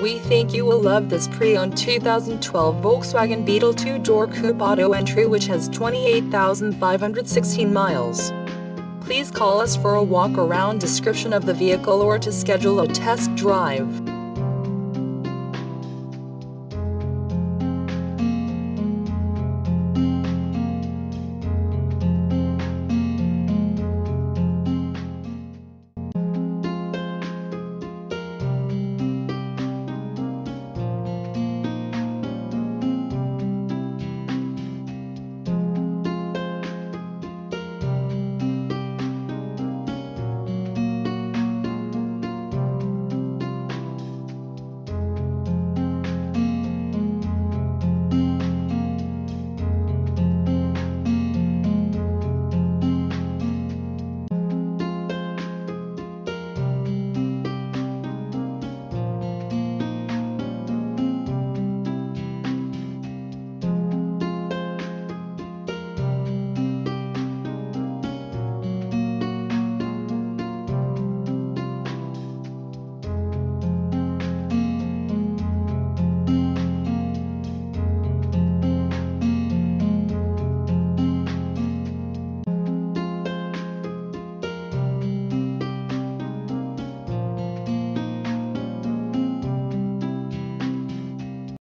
We think you will love this pre-owned 2012 Volkswagen Beetle two-door coupe auto entry which has 28,516 miles. Please call us for a walk-around description of the vehicle or to schedule a test drive.